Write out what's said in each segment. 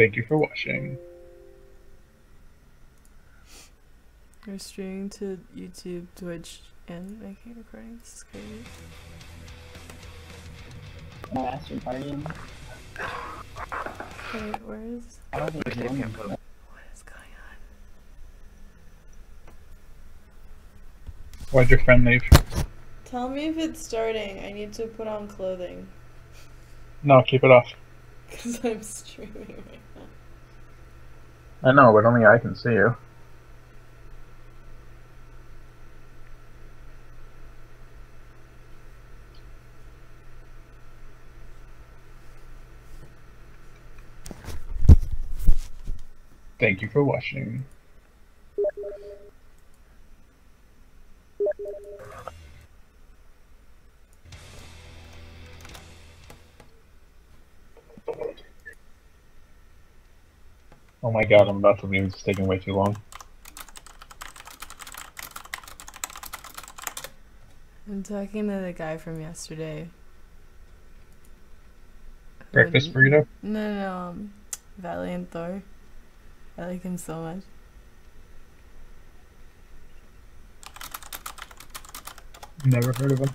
Thank you for watching. You're streaming to YouTube, Twitch, and making recordings. This is crazy. Master Guardian. Wait, where is? I don't think Where's it's the on. campo? What is going on? Why'd your friend leave? Tell me if it's starting. I need to put on clothing. No, keep it off. Because I'm streaming right now. I know, but only I can see you. Thank you for watching. Oh my god, I'm about to leave. It's taking way too long. I'm talking to the guy from yesterday. Breakfast Wouldn't- burrito? No, no, um, Valiant Thor. I like him so much. Never heard of him.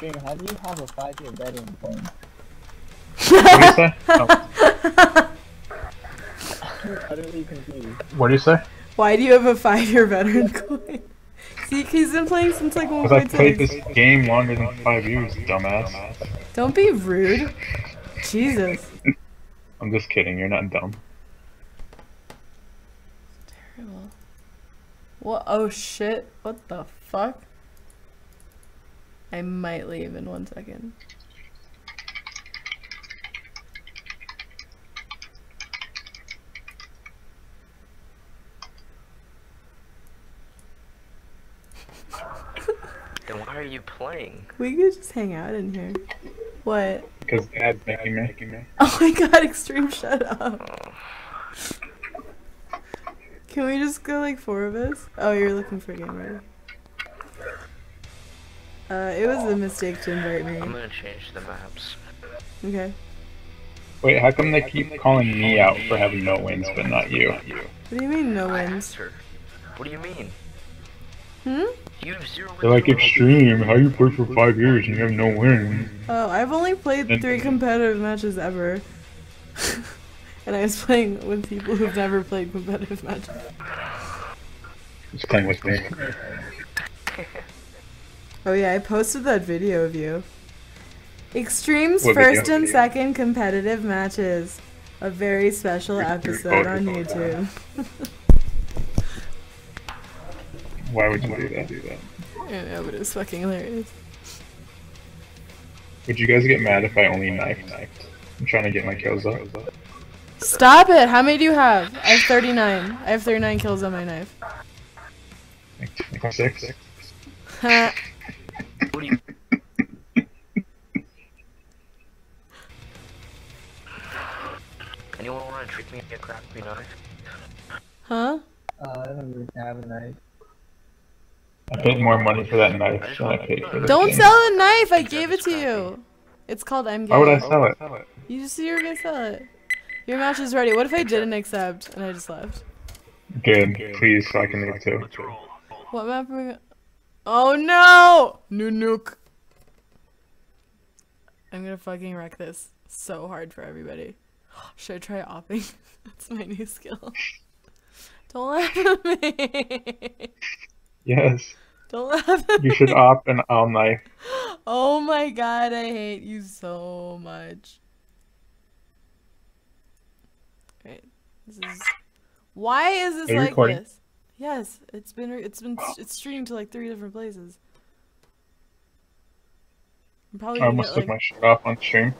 Hey, Xtream, how do you have a five-year veteran plan? What do you say? Oh, I'm utterly confused. what do you say? Why do you have a five-year veteran coin? See, he's been playing since like Because I played this game longer than five years, dumbass. Don't be rude. Jesus. I'm just kidding, you're not dumb. Terrible. What? Oh shit. What the fuck? I might leave in one second. Then why are you playing? We could just hang out in here. What? Because Dad's making me. Making me. Oh my god, Xtream, shut up. Oh, Can we just go like four of us? Oh, you're looking for a game ready. Uh, it was a mistake to invite me. I'm gonna change the maps. Okay. Wait, how come they keep calling me out for having no wins, but not you? What do you mean no wins? What do you mean? Hmm? You have zero wins. They're like Xtream. How you play for five years and you have no wins? Oh, I've only played And- three competitive matches ever. and I was playing with people who've never played competitive matches. Just playing with me. Oh yeah, I posted that video of you. Xtream's What first video? and second competitive matches. A very special You're- you're episode on. YouTube. Why would you do that? Do that? I know, but it was fucking hilarious. Would you guys get mad if I only knife knifed? I'm trying to get my kills up. Stop it! How many do you have? I have 39. I have 39 kills on my knife. Like, like six. Ha. What do you? Anyone want to treat me a crappy knife? huh? Uh, I don't really have a knife. I paid more money for that knife than I paid for the Don't game. sell the knife! I gave it to you! It's called I'm Why would I Gay. sell it? You just said you were gonna sell it. Your match is ready. What if I didn't accept and I just left? Good. Please, so I can leave too. What map are we go- Oh no! New nuke. I'm gonna fucking wreck this so hard for everybody. Should I try opping? That's my new skill. Don't laugh at me. Yes. Don't laugh at You me. should opt and I'll knife. Oh my god, I hate you so much. Wait, this is. Why is this like recording? this? Yes, it's been re- it's been it's streamed to like three different places. I'm probably I almost get took like. my shirt off on stream.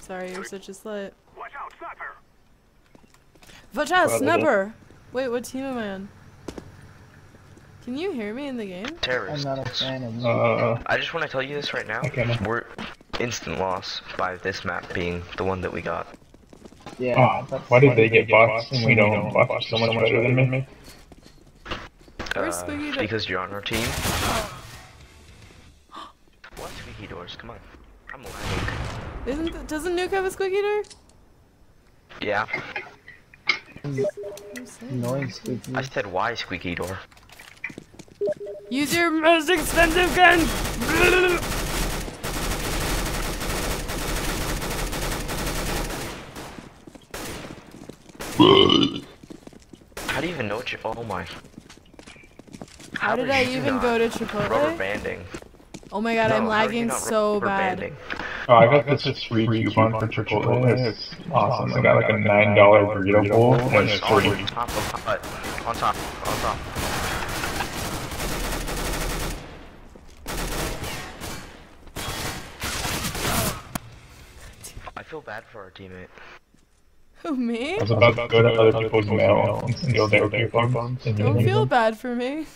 Sorry, you're such a slut. Watch out, sniper! Watch out, Well, snapper! Wait, what team am I on? Can you hear me in the game? I'm not a fan of you. Uh, I just want to tell you this right now. Okay. We're instant loss by this map being the one that we got. Yeah. oh, that's- why did they get bots and we don't? Bots so much better than me. Where's Uh, because you're on our team. What squeaky doors. Come on. I'm lagging. Isn't th- doesn't Nuke have a squeaky door? Yeah. Who Annoying squeaky. I said why squeaky door. Use your most expensive gun. How do you even know what you? Oh my. How did I even go to Chipotle? Rubber banding. Oh my god, No, I'm how are you lagging so bad. banding? Oh, I got this just free coupon for Chipotle. It's awesome. I got like a nine dollar burrito bowl and it's On top of on top, on top. I feel bad for our teammate. Who me? I was about to go to other people's mail and steal their coupons. and Don't feel them. bad for me.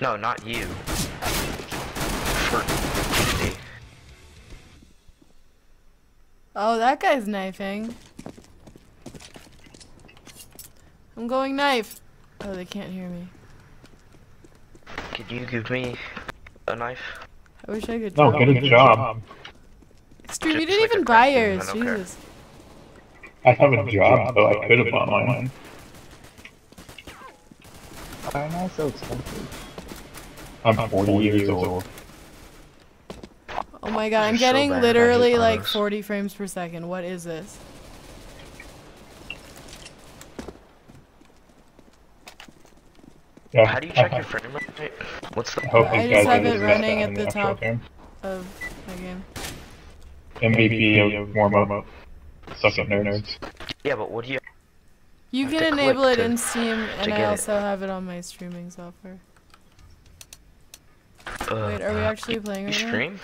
No, not you. Oh, that guy's knifing. I'm going knife. Oh, they can't hear me. Could you give me a knife? I wish I could. No, get a job. Xtream, you didn't like even buy yours. Jesus. don't care. Jesus. I have a job, though. I could have bought mine. Why am I so expensive? I'm 40 years old. Oh my god, I'm You're so getting literally like 40 frames per second. What is this? Yeah. How do you check your frame rate? What's the I hope I just guys have it running at the top. game. Of my game. MVP of warm up. Suck it, nerds. Yeah, but what do you You can enable it to- in Steam, and get I it. also have it on my streaming software. uh, Wait, are we actually playing you right now? stream?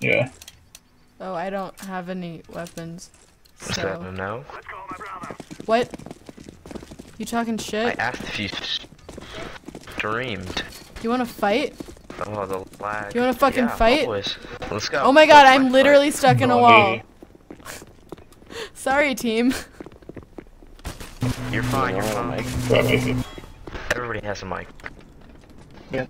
Yeah. Oh, I don't have any weapons. Is that a no? what? You talking shit? I asked if you streamed. You want to fight? Oh, the lag. You wanna fucking yeah, fight? Always. Let's go. Oh my god, Let's I'm fight, literally fight. stuck in a No, wall. Dude. Sorry, team. You're fine. You're fine. Grab. Everybody has a mic. Yeah.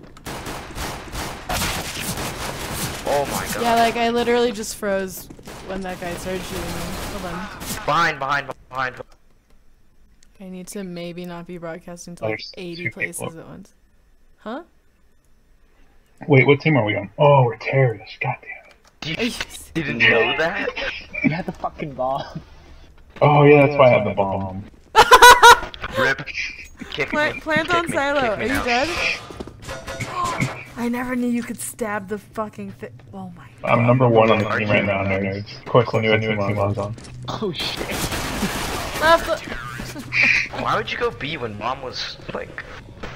Oh my god. Yeah, like I literally just froze when that guy started shooting me. Hold on. Behind, behind, behind. I need to maybe not be broadcasting to like There's 80 two people. places at once. Huh? Wait, what team are we on? Oh, we're terrorists. God damn it. Are You you didn't know that? You had the fucking bomb. Oh, yeah, that's why I have the bomb. Rip. Kick Plant, me. plant Kick on me, silo. kick Are you now. dead? I never knew you could stab the fucking thing. Oh my. I'm number one on the Are team you- right now, nerds. Of course, I knew a team I on. Oh shit. Left Why would you go B when mom was like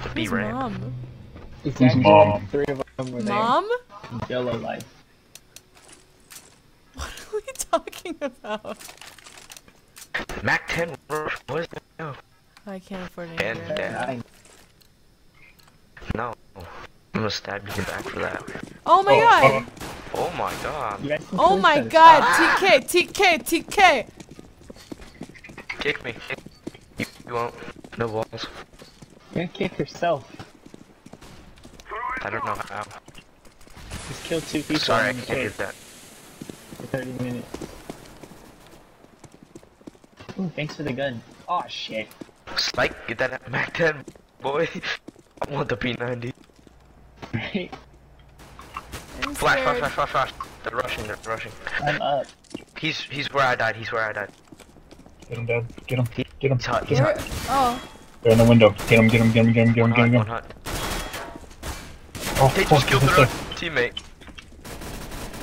the B Who's ramp? mom? It's Who's mom? three of them were Mom? Yellow life. What are we talking about? Mac 10. What is that? No. I can't afford any. And beer. I, uh, No. I'm gonna stab you in the back for that. Oh my Oh, god! Oh, oh my god. you guys can Oh my god! Stop. TK! TK! TK! Kick me. You, you won't. No balls. You're gonna kick yourself. I don't know how. Just kill two people Sorry, I in the can't cave get that. for 30 minutes. Ooh, thanks for the gun. Oh shit. Spike, get that Mac 10, boy. I want the P90. Right? Flash, flash, flash, flash, flash. They're rushing, they're rushing. I'm up. He's he's where I died, he's where I died. Get him, Dad. Get him. Get him. He's hot, Get he's him. Where- hot. Oh, They're in the window. Get him, get him, get him, get him, get him, get him, hot, one hot. Oh, They oh, just killed their there. teammate.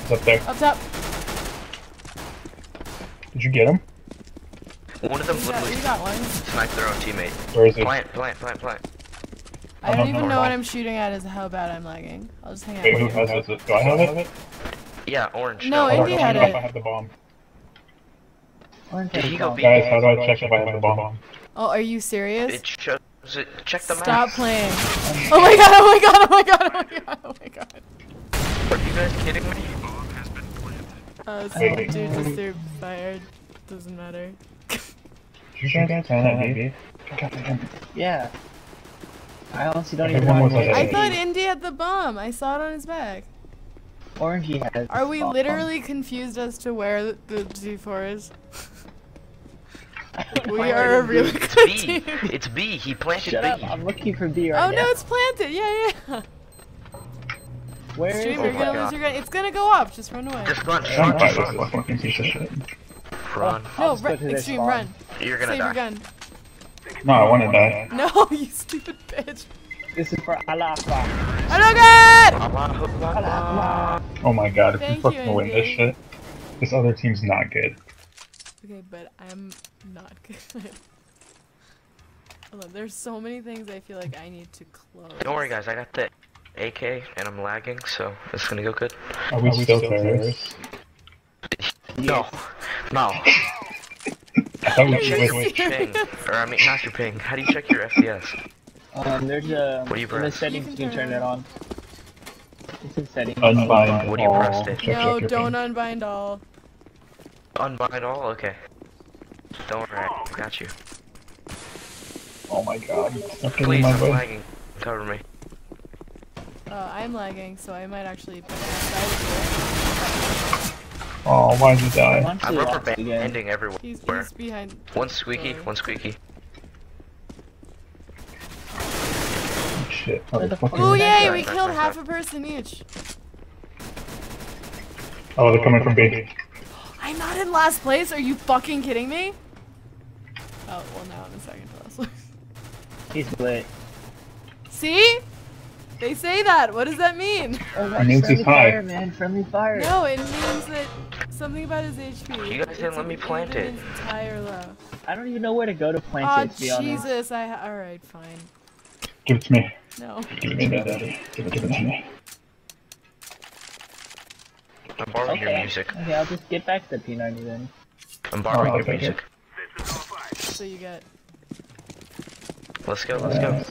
He's up there. up top. Did you get him? One of them You got, literally you got sniped their own teammate. Where is he? Plant, plant, plant, plant. I don't no, even know what I'm shooting at is how bad I'm lagging. I'll just hang out. Wait, who has it? Do I have it? Yeah, orange. No, I Indy don't had know if it. I have the bomb. Orange Did he go bomb. B? Guys, how do I check if I have the bomb? Oh, are you serious? It shows it. Check the map. Stop playing. Oh my god, oh my god, oh my god, oh my god, oh my god. Are you guys kidding me? Uh, some Wait, wait. dude just threw fire. Doesn't matter. Did you guys sign that, baby? Yeah. I honestly don't even know was what like- I thought. Indy had the bomb. I saw it on his back. Orangey has. Are we bomb. literally confused as to where the, the C4 is? We are a really do- It's good B. team. It's B. He planted Shut B. up! I'm looking for B right Oh now. no, it's planted. Yeah, yeah. Where is Stream, Oh you're gonna oh God. lose your gun. It's gonna go up. Just run away. Just run, I'm run, fine run, with this fucking piece of shit. Run. Oh, no, I'll just go run, to extreme, run. You're gonna Save die. your gun. No, I wanna die. No, you stupid bitch. This is for Allah. I don't get. Allahu Akbar. Oh my god, if we Thank fucking you, win this Andy. shit, this other team's not good. Okay, but I'm not good. Hold on, there's so many things I feel like I need to close. Don't worry, guys. I got the AK and I'm lagging, so it's gonna go good. Are we, still terrorists? No, no. I thought we You check were your ping, or I mean, not your ping. How do you check your FPS? Um, there's a. What do you in the settings, You you can can turn turn it on. It's in settings. unbind What do you all. press, Dave? Check, check No, don't ping. unbind all. Unbind all? Okay. Don't worry, I got you. Oh my god. Stop getting in Please, my I'm way. lagging. Cover me. Uh, I'm lagging, so I might actually put that Oh, why'd you I'm die? I'm rubber banding everywhere. He's, he's behind. One squeaky, Sorry. one squeaky. Shit. Where the fuck motherfucker. Oh yay, we guy? killed Back, half back, a person each. Oh, they're coming from B. I'm not in last place. Are you fucking kidding me? Oh well, now I'm in second place. He's lit. See? They say that. What does that mean? Oh, Our name's friendly is high. fire, man. Friendly fire. No, it means that something about his HP. You guys didn't let me plant it. his entire low. I don't even know where to go to plant Oh it, to be honest. Jesus! I ha- all right, fine. Give it to me. No. Give it to me, daddy. Give it, give it to me. I'm borrowing your music. Okay, I'll just get back to P90 then. I'm borrowing Oh, your okay. music. So you get Let's go, let's go. Uh,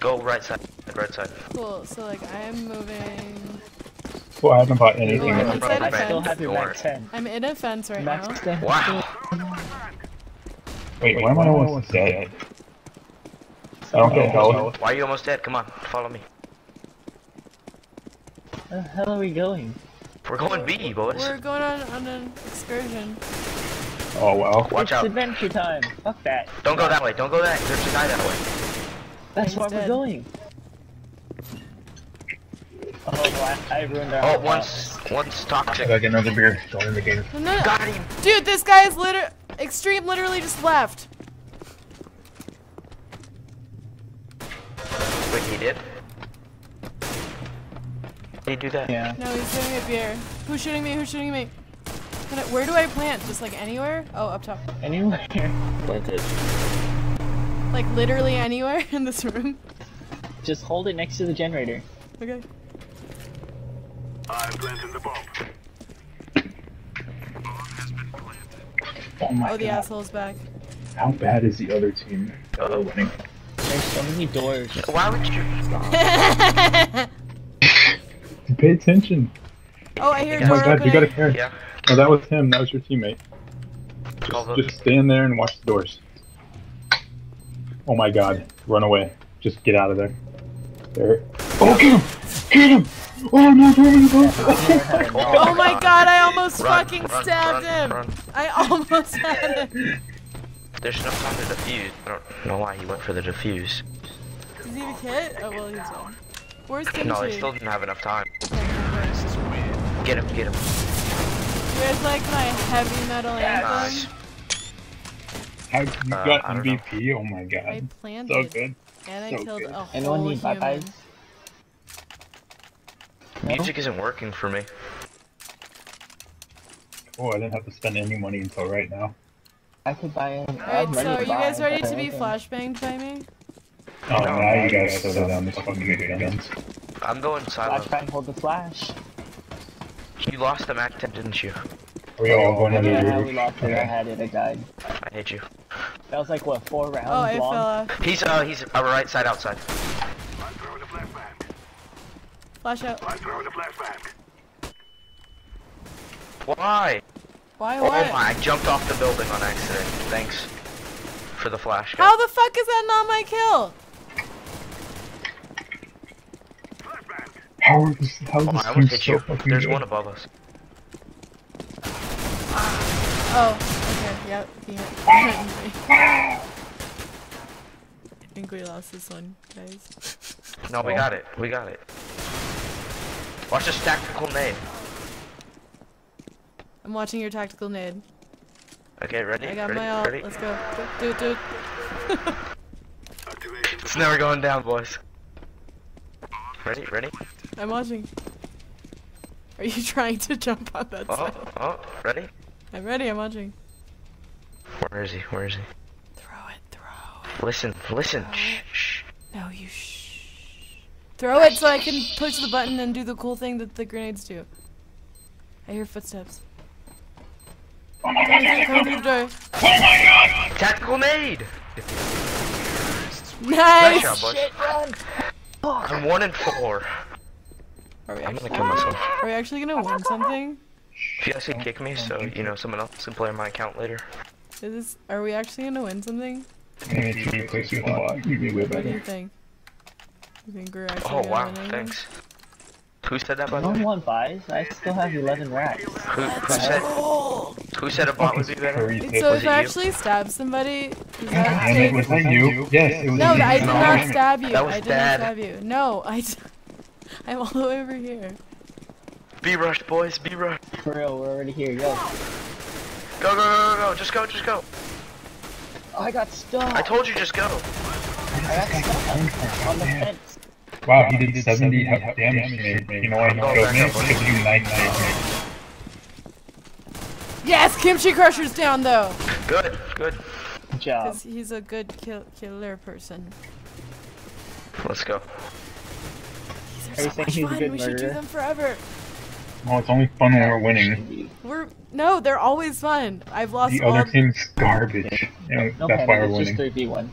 Go right side, right side. cool. So like I'm moving. Well, I haven't bought anything. Oh, yet. inside a I still fence. have your Don't max worry. 10. I'm in a fence right now. Max 10. Wow. Wait, why am I almost dead? I don't get health. Why are you almost dead? Come on, follow me. Where the hell are we going? We're going B, boys. We're going on on an excursion. Oh, well. Watch out. it's out. adventure time. Fuck that. Don't go that way, don't go that. There's a guy that way. That's He's where dead. we're going. Oh, I, I ruined our Oh, whole one's, one's I gotta get another beer. Going in the game. No, no, Got him. Dude, this guy is liter Xtream. Literally just left. Wait, he did? Did he do that? Yeah. No, he's giving me a beer. Who's shooting me? Who's shooting me? Can I, where do I plant? Just like anywhere? Oh, up top. Anywhere. Like literally anywhere in this room. Just hold it next to the generator. Okay. I've planted the bomb. Oh my Oh, the god. asshole's back. How bad is the other team? Uh-oh. winning. There's so many doors. Why would you? Stop? Pay attention. oh, I hear a Oh my god, opening. you gotta care. Yeah. Oh, that was him. That was your teammate. Call the- Just stand there and watch the doors. Oh my god. Run away. Just get out of there. There. Oh, get him! Get him! Oh no, throw him in the boat! Oh my god, I almost Run, fucking run, stabbed run, him. run. I almost had him. There's no time to defuse. I don't know why he went for the defuse. Is he have a kit? Oh, well, he's dead. Where's Kimchi? No, he still didn't have enough time. Get him, get him. You guys like my heavy metal Nice. Anthem? How you Uh, got I. MVP? Oh my god. I god. So planted good. and I So killed good. a whole Anyone need human. bye-byes? No? Music isn't working for me. Oh, I didn't have to spend any money until right now. I could buy it. Alright, so are you guys ready to be flashbanged by me? Oh, No, now you guys guess slow so. down this fucking good guns. I'm going silent. Flashbang, hold the flash. You lost the Mac 10, didn't you? Are we all going under Yeah, the we lost it. I Okay. had it. I died. I hate you. That was like what four rounds Oh, I fell long. off. He's uh he's uh, right side outside. Flash out. Why? Why Oh what? my! I jumped off the building on accident. Thanks for the flash. guy. How the fuck is that not my kill? How this? How is Oh, this I almost hit so you. fucking There's good? one above us. Oh, okay, yep. He hit, he hit me. I think we lost this one, guys. No, we got it. We got it. Watch this tactical nade. I'm watching your tactical nade. Okay, ready? I got ready? my ult. ready? Let's go. Do it, do it. It's never going down, boys. Ready? Ready? I'm watching. Are you trying to jump on that Oh, side? oh, ready? I'm ready, I'm watching. Where is he? Where is he? Throw it, throw Listen, listen. Oh. Shh, shh. No, you shh. Throw it so I can push the button and do the cool thing that the grenades do. I hear footsteps. Oh my god, through, coming through the door. Oh my god! Tactical nade! Nice! Nice job, boys. Shit, run! I'm one and four. Are we I'm actually, gonna kill myself. are we actually gonna win something? If you guys can kick me, oh, so you know someone else can play on my account later. Is this, are we actually gonna win something? Maybe if you replace you with a bot, you'd be way What do you think? You think we're oh, actually Oh wow, win thanks. Who said that by the No way? one buys. I still have 11 racks. Who, who said who said a bot would be better? Furry Wait, pit. so Was if I it actually stab somebody, does that Damn was that you? Yes, it was No, you. I did not stab you. That was I did Dad. not stab you. No, I. I'm all the way over here. Be rushed, boys. Be rushed. For real, we're already here. Yo, Go, go, go, go, go. Just go, just go. Oh, I got stuck. I told you, just go. I got stuck on the fence. Wow, he did 70 health damage to me. You know why he Oh, killed me? back you knifed me. Yes, Kimchi Crusher's down though, Good, good. Good job. because he's a good kill killer person. Let's go. These are so Are you saying much fun. We should do them forever. Well, it's only fun when we're winning. We're no, they're always fun. I've lost The all. other team's garbage. You know, No that's why we're it's winning. just 3v1.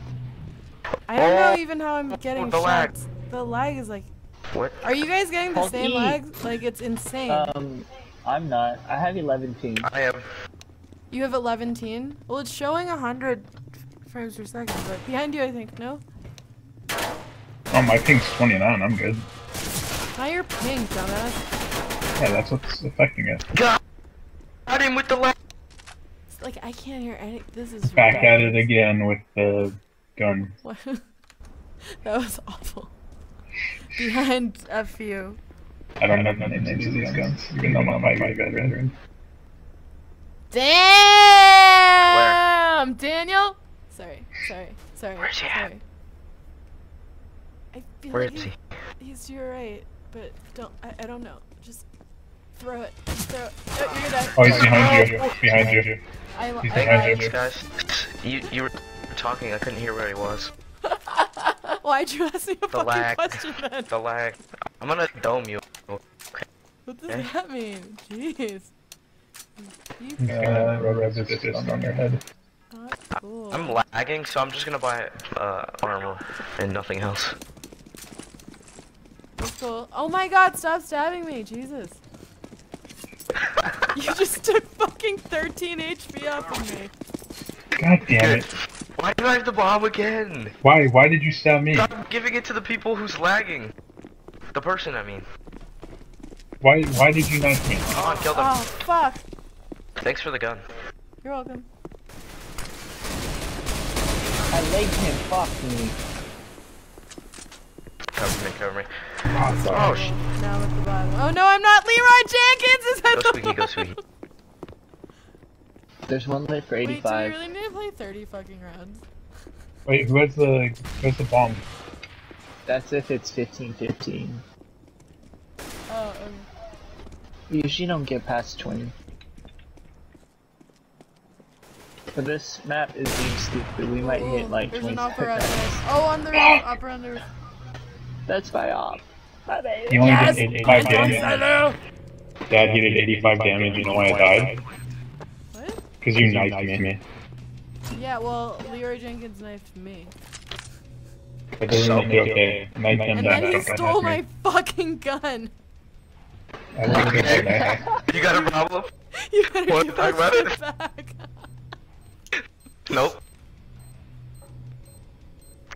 I don't know even how I'm getting the lag. shots. The lag is like. What? Are you guys getting the Hold same E. lag? Like it's insane. Um, I'm not. I have 11 ping. I am. you have 11 teen. Well, it's showing 100 frames per second, but behind you, I think. No. Oh, my ping's 29. I'm good. Not your ping, dumbass. Yeah, that's what's affecting it. God. Got him with the lag. It's like I can't hear any. This is Back at it again with the gun. What? that was awful. Behind a few. I don't know the names of these guns, even though I'm a five veteran. Damn, Daniel. Sorry, sorry, sorry. Where's he at? sorry. I feel Where like is he? He's to your right, but don't. I, I don't know. Just throw it. Throw it. Oh, you're gonna die. Oh, he's behind you. Behind you. I, li- he's I behind lied. you. Thanks, guys. You you were talking. I couldn't hear where he was. Why'd you ask me a fucking lag. question then? The lag. I'm gonna dome you. What does Eh? that mean? Jeez. You He's gonna rub on their head. not cool. I'm lagging, so I'm just gonna buy uh, armor and nothing else. That's cool. Oh my god, stop stabbing me, Jesus. You just took fucking 13 HP off of me. God damn it. Why do I have the bomb again? Why? Why did you stab me? Stop giving it to the people who's lagging. The person, I mean. Why? Why did you knife me? Come on, kill them. Oh, fuck. Thanks for the gun. You're welcome. I legged him. Fuck me. Cover me, cover me. Oh, sorry. Oh, sh Now I'm at the bottom. Oh no, I'm not Leeroy Jenkins! Is that Go the squeaky, go squeaky. There's one left for Wait, do we really need to play 30 fucking rounds? Wait, who has the who has the bomb? That's if it's 15-15. Oh, okay. We usually don't get past 20. But this map is being stupid. We might hit Ooh, like There's 20 an upper on seconds. there. Oh, on the roof, upper on the roof. That's my op. My baby. He only Yes! did 85 damage. Hello! Dad, he did 85 damage. You know why I died? What? Because you knifed me. Yeah, well, Leeroy Jenkins knifed me. That doesn't make it okay. Knife him And then he stole my fucking gun. me. I wasn't gonna say that. You got a problem? You better Wanna give talk us it it? back. Nope.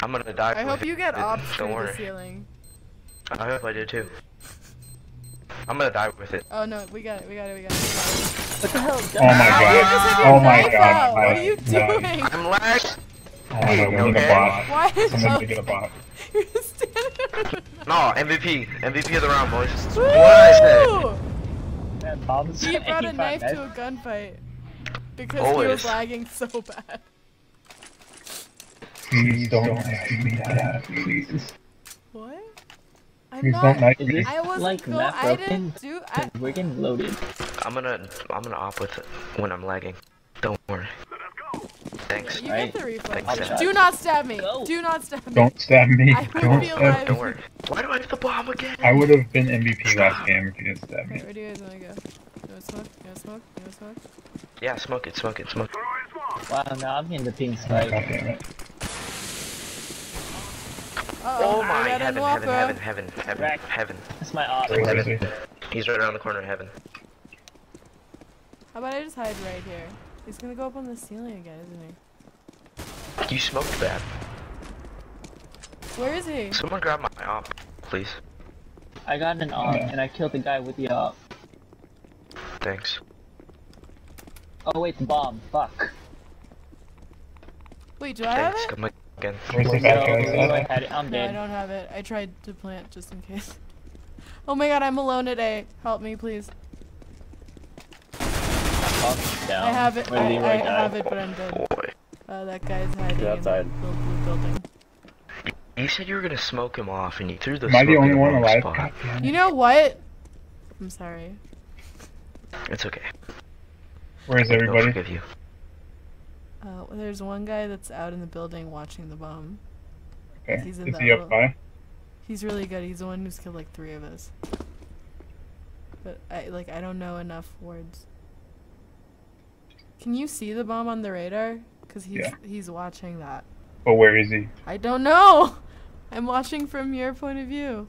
I'm gonna die. I hope you get Don't through the ceiling. I hope I do too. I'm gonna die with it. Oh no, we got it, we got it, we got it. We got it. What the hell? Oh my Ow, you just god. Oh my god. out. What are you doing? I'm lagged. Oh my god, we need oh a Okay. bot. Why is Somebody get a bot. You're standing No, MVP. MVP of the round, boys. What did I say? Woo! Man, Bob's He brought a knife knife. to a gunfight because he was lagging so bad. Please don't knife me, Dad. Please. What? I'm Please not. don't knife me. I wasn't like go- map I broken? didn't do. I, We're getting loaded. I'm gonna I'm gonna op with it when I'm lagging. Don't worry. Thanks. you Right. get the reflex. Thanks, Dad. Do not stab me. Go. Do not stab me. Don't stab me. I Don't stab alive. Don't worry. Why do I have the bomb again? I would have been MVP last game if you didn't stab Okay, me. where do you guys wanna go? You wanna smoke? You wanna smoke? You wanna smoke? Yeah, smoke it, smoke it, smoke. Wow, now I'm in the pink oh God damn it. Uh-oh, Oh my I heaven, heaven, heaven, heaven, heaven, Rack. heaven. That's my op. Where is he? He's right around the corner of heaven. How about I just hide right here? He's gonna go up on the ceiling again, isn't he? You smoked that. Where is he? Someone grab my op, please. I got an op, Yeah. and I killed the guy with the op. Thanks. Oh wait, the bomb. Fuck. Wait, do I have Thanks. it? Come again. No, I guy? had it. I'm No, I don't have it. I tried to plant just in case. Oh my god, I'm alone today. Help me, please. Down. I have it. Where I, I have it, but I'm dead. Boy. Uh, that guy's hiding Get in the blue, blue building. You said you were gonna smoke him off, and you threw the Am I the smoke only in one wrong alive? spot. You know what? I'm sorry. It's okay. Where's They'll everybody? forgive you. Uh, there's one guy that's out in the building watching the bomb. Okay. He's in Is that he up high? He's really good. He's the one who's killed like three of us. But I like I don't know enough words. Can you see the bomb on the radar? Cause he's Yeah. he's watching that. But where is he? I don't know. I'm watching from your point of view.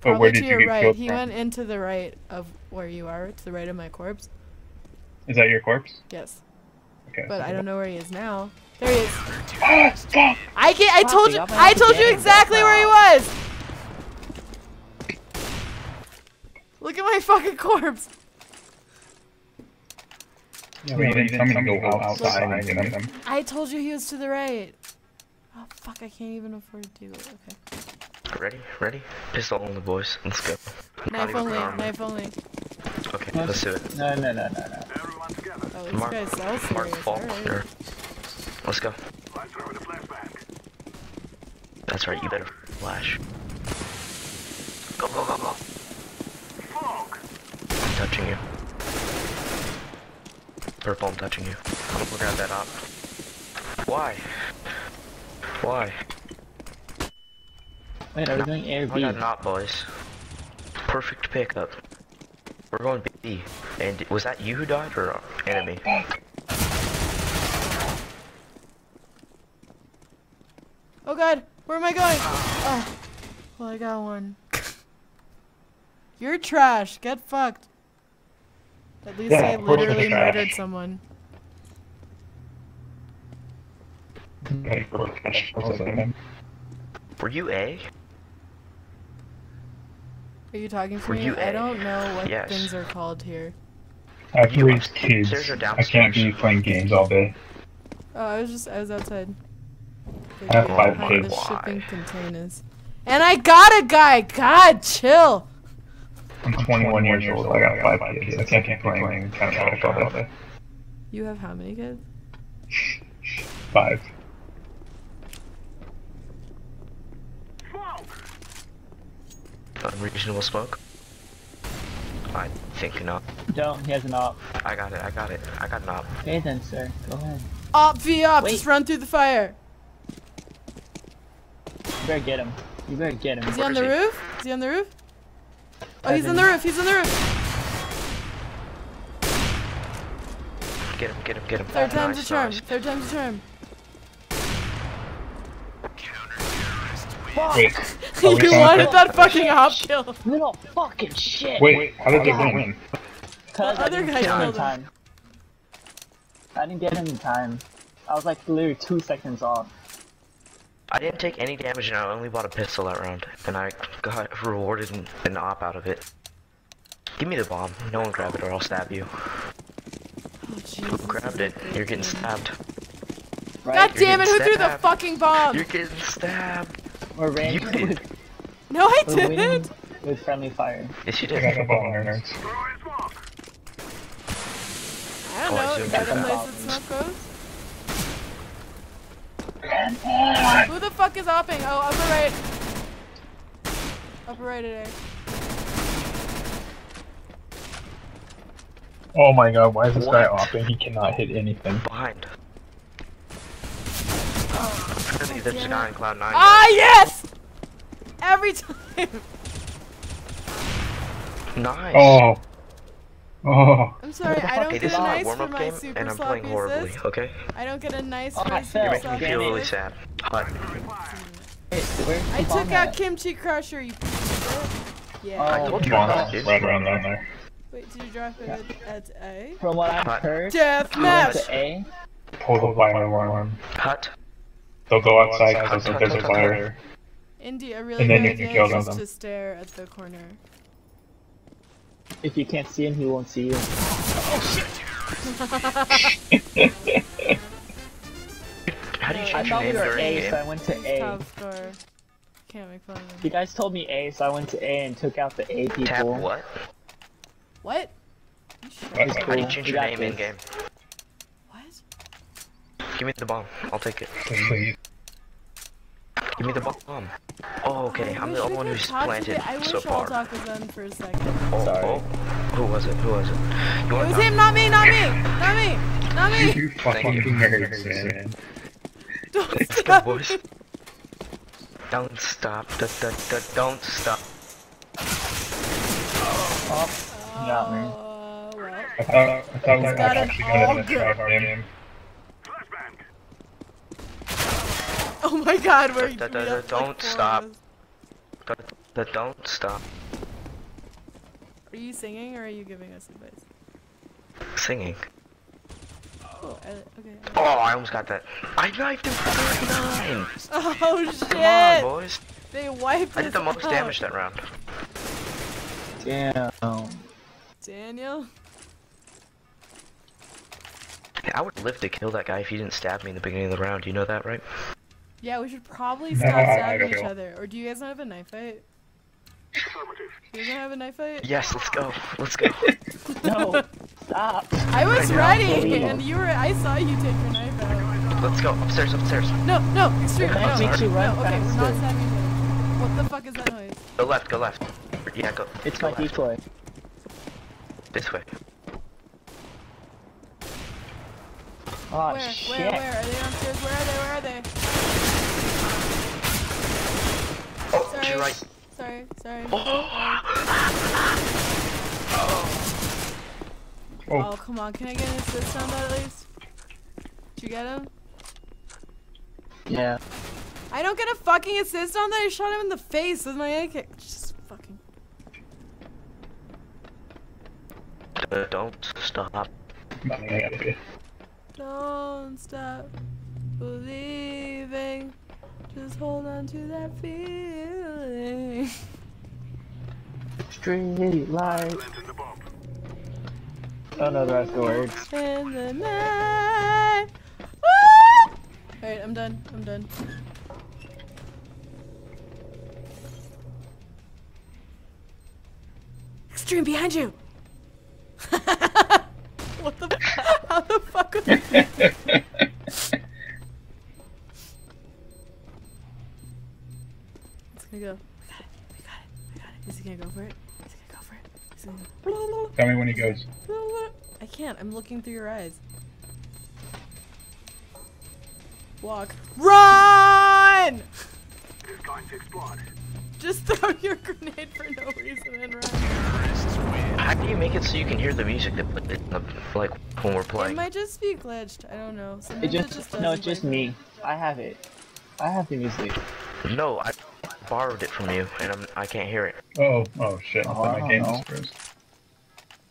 But Probably where to did you your get right. killed He from? went into the right of where you are, to the right of my corpse. Is that your corpse? Yes. Okay. But I don't know where he is now. There he is. Oh, fuck! I can I told you I told you exactly where he was. Look at my fucking corpse. Yeah, but you didn't tell me to go outside and get him. I told you he was to the right. Oh fuck, I can't even afford to do it. Okay. Ready? Ready? Pistol only, boys. Let's go. Knife only, knife only. Okay, let's do it. No, no, no, no, no. Oh, this Mark, guy's so Mark serious. Faulkner. Alright. Let's go. That's right, you better flash. Go, go, go, go. I'm touching you. Purple, I'm touching you. I'm gonna grab that up. Why? Why? Wait, are we doing A or got an op, boys. Perfect pickup. We're going B. And was that you who died or enemy? Oh god, where am I going? Oh, well I got one. You're trash. Get fucked. At least Yeah, I of course you're literally murdered someone. Were you A? Are you talking to Were me? you I A? don't know what Yes. things are called here. I have to raise kids. I can't be playing games all day. Oh, I was just I was outside. I have five behind the kids. shipping containers. And I got a guy. God, chill. I'm 21 years old. I got five kids. I can't be playing Counter Strike all day. You have how many kids? Five. Unreasonable smoke? I think not. Don't, he has an op. I got it, I got it. I got an op. Okay then, sir. Go ahead. Op v op. Wait. Just run through the fire. You better get him. You better get him. Is he on the he? roof? Is he on the roof? Oh, he's on the roof. He's on the roof. Get him, get him, get him. Third time's a charm. nice. Third time's a charm. Wait. You wanted that fucking op kill. Little fucking shit. Wait, how did they win? The other didn't guy get him in killed him. time. I didn't get him in time. I was like literally two seconds off. I didn't take any damage and I only bought a pistol that round. And I got rewarded an, an op out of it. Give me the bomb. No one grab it or I'll stab you. Oh, Who grabbed this it? is a You're getting stabbed. Right? God You're damn it! Who getting threw the fucking bomb? You're getting stabbed. We're You ranging did. with, No, I we're didn't. with friendly fire. Yes, you I got did. a bomb, nerds. I don't Oh, know. zoomed Is that in the on place bombs. that smoke goes? Who the fuck is opping? Oh, upper right. Upper right today. Eh? Oh my god, why is this guy What? offing? He cannot hit anything. Behind. Really, there's a guy it. in Cloud 9. Ah, yes! Every time. Nice. Oh. Oh. I'm sorry, I fuck don't Hey, get a nice for warm-up my game, super and I'm playing horribly, assist. okay? I don't get a nice Oh, for my I super. You're making me feel really assist. sad. Hut. Hey, where's the I took out at? Kimchi Crusher, you piece of shit. Yeah. I Oh, told you Bomb about it, right around down there. Wait, did you drop it at, at A? From what I've Hot. heard, Death match! A. Pull the fire alarm. Hut. They'll go outside because there's a fire. Indy, a really And then good you can idea kill them. to stare at the corner. If you can't see him, he won't see you. Oh shit! How do you I change your thought we name were during A, a so I went to A. top score. Can't make fun of You guys told me A, so I went to A and took out the A people. Tap what? What? You sure? That's It's How do you change We your got name in this. game? What? Give me the bomb. I'll take it. Give me the bomb. Oh, okay. I I'm the we one could who's talk to planted I wish so all far. talk was done for a second. Oh, Sorry. oh. Who was it? Who was it? You It was to him, not me, not me, not me, not me. You fucking you. nerds, man. Don't Let's go, stop boys. Don't stop. Da, da, da, don't stop. Oh, you got me. Uh, well. I thought, I thought we were actually gonna good. destroy him. Oh my god, we're Da- da- da- don't four stop. Da, da, don't stop. Are you singing or are you giving us advice? Singing. Oh, I, okay. Oh, I almost got that. I knifed him for 39. Oh shit! Come on, boys. They wiped I did the most out. damage that round. Damn. Daniel? I would live to kill that guy if he didn't stab me in the beginning of the round. You know that, right? Yeah, we should probably stop I- I stabbing each feel- other. Or do you guys not have a knife fight? Do you guys not have a knife fight? Yes, let's go. Let's go. No, stop. I was Right now. ready, and you were. I saw you take your knife out. Let's go. Upstairs, upstairs. No, no, Xtream. It No, makes you no, okay, we're not stabbing each other. What the fuck is that noise? Go left, go left. Yeah, go. It's go my left. decoy. This way. Oh where, shit. where, where? Are they downstairs? Where are they? Where are they? Oh, Sorry. To your right. Sorry, sorry. Oh, Oh, Oh, come on. Can I get an assist on that at least? Did you get him? Yeah. I don't get a fucking assist on that. I shot him in the face with my AK. Just fucking. Uh, don't stop. nothing I gotta do. Don't stop believing. Just hold on to that feeling. Street light. The rest of the words. In the night. Alright, I'm done. I'm done. Xtream behind you! what the How the fuck was that? It's gonna go. We got it. We got it. We got it. Is he gonna go for it? Is he gonna go for it? Is he gonna... Tell me when he goes. I can't. I'm looking through your eyes. Walk. Run! There's going to explode. Just throw your grenade for no reason and run. How do you make it so you can hear the music that put it in like when we're playing? It playing? might just be glitched. I don't know. It Sometimes just, just no, it's just me. I have it. I have the music. No, I borrowed it from you, and I'm I can't hear it. Oh, oh shit. I Oh, thought I my game don't was froze.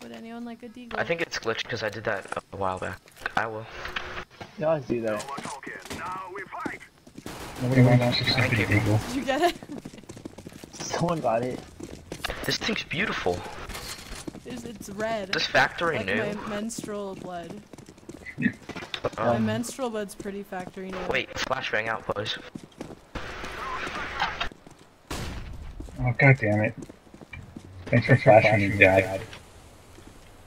Would anyone like a deagle? I think it's glitched because I did that a while back. I will. Yeah, I see that. Nobody wants to see the eagle. Did you get it? Someone got it. This thing's beautiful. It's, it's red. This factory like new. my menstrual blood. my Um, menstrual blood's pretty factory new. wait, flashbang out, please. Oh god damn it. Thanks for flashing me, Dad.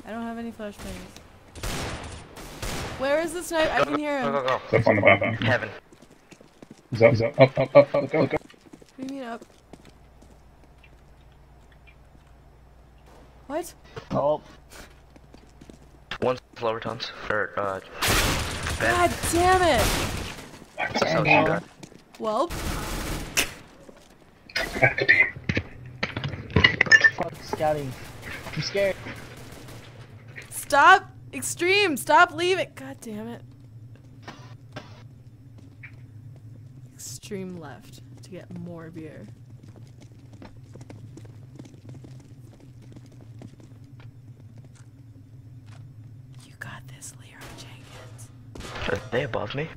I don't have any flashbangs. Where is the sniper? I Go, can go, hear go, him. go, go. It's up on the bottom. Heaven. He's up, he's up, up, up, up, up, go, go. What do you mean up? What? Oh, One's lower tons. Or, uh. Ben. God damn it! That's how she Daniel. got. Well, fuck scouting. I'm scared. stop! Xtream! Stop leaving! God damn it. Xtream left to get more beer. You got this, Leeroy Jenkins. Are they above me?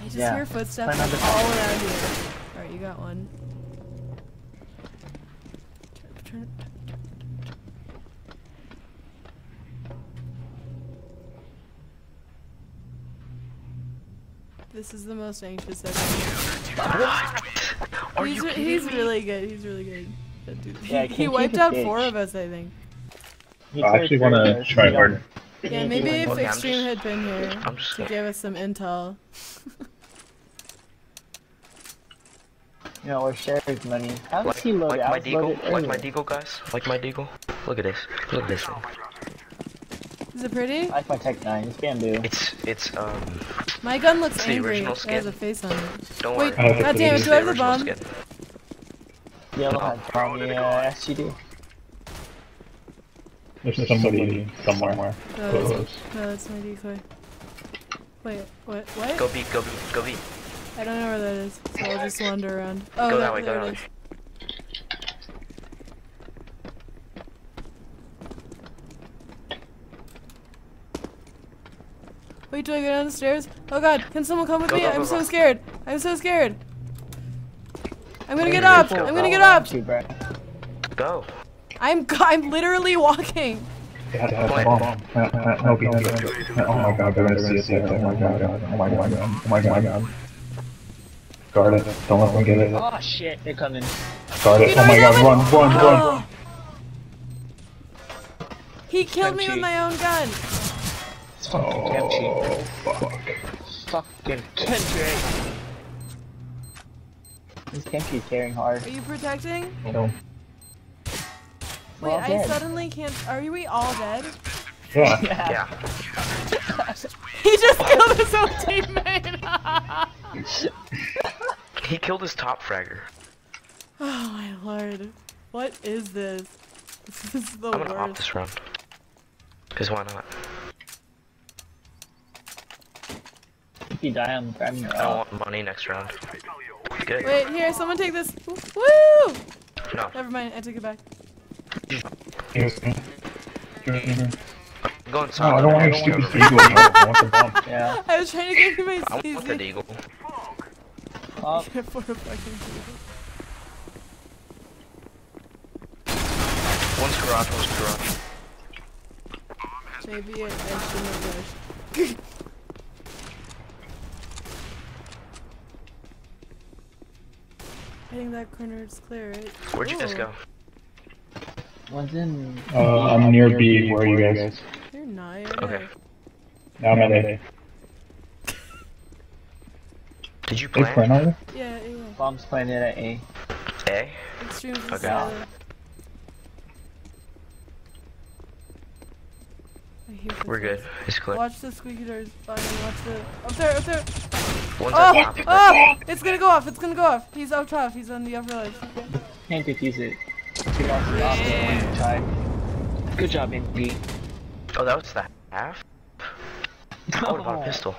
I just Yeah. hear footsteps Find the- all around here. Alright, you got one. Turn, turn, This is the most anxious I've been. Are he's, you re- he's me? really good. He's really good. That dude- Yeah, he, he wiped out four of us, I think. He I actually want to try We hard. Yeah, maybe if one. Okay, I'm Xtream had been here to give us some intel. You know, we're sharing money. How does Like, he load like it? I my was deagle, loaded like my earlier. deagle, guys. Like my deagle. Look at this. Look at this thing. Is it pretty? I like my Tech 9. It's bamboo. It's it's um. My gun looks It's the angry. original It has skin. a face on it. Don't Wait, worry. Oh, god damn it, do I have the original bomb? skin. Yellow No. has bomb. Yeah, SGD. There's somebody somewhere. No, Close. that's, no, that's my decoy. Wait, what? What? Go B, go B, go B. I don't know where that is, so I'll just wander around. Oh, Go that, that way, go there that it way. Wait, do I go down the stairs? Oh god, can someone come with Go, me? go, I'm go, so scared. I'm so scared. I'm gonna get up. I'm gonna get up. want you, Brett. Go. I'm I'm literally walking. Dad, Dad, the bomb. Uh, uh, No, be, no, be, no, be. Oh my god, they're gonna see us. Oh my god, oh my god, oh my god, oh my god. Guard it. Don't let them get it. Oh shit, they're coming. Guard it. Oh my god, run, run, run. Oh. He killed me with my own gun. It's fucking Kimchi. Oh, fuck. Fucking Kimchi. This Kimchi's carrying hard. Are you protecting? No. Wait, I dead. suddenly can't. Are we all dead? Yeah. Yeah. Yeah. He just killed his own teammate. He killed his top fragger. oh my lord. What is this? This is the I'm gonna opt this round. Cause why not? If you die, I'm grabbing your I don't off. want money next round. Good. Wait, here, someone take this. Woo! No. Never mind, I take it back. Here's me. Go No. I don't want your Go stupid eagle. I want the bomb. Yeah. I was trying to give you my I want the CZ. Deagle. Oh, For a fucking One's garage, one's garage. Maybe I, I shouldn't have rushed. I think that corner is clear, right? Where'd you guys go? one's in. Uh, I'm near B. Where are you guys? You're not. You're Okay. Now I'm at A. Did you They plan plan? on it? Yeah, yeah. Bomb's planted at A. A? Extreme Okay. solid. I We're good. It's clear. Watch the squeaky doors. Bonnie, oh, watch the. Up there, up there! One's Oh! at top. Oh! It's gonna go off, it's gonna go off! He's up top, he's on the upper left. Can't defuse it. Uh, two lost the off Yeah. one tried. Good job, Indy. Oh, that was the half? Oh, what about a pistol?